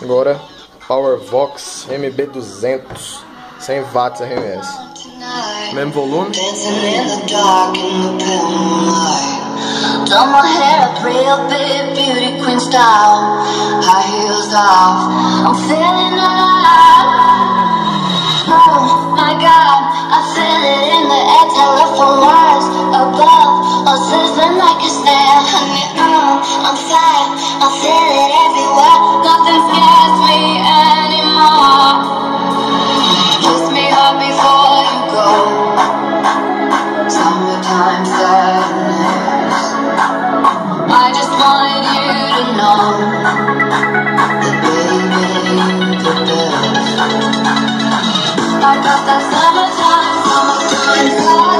Agora PowerVox MB200 100 watts RMS. Mesmo volume. Done my hair up real big, beauty queen style. High heels off, I'm feeling alive. Oh my god, I feel it in the air, telephone wires above. All sizzling like a snare, honey, I'm fire, I feel it about of the summertime, summertime.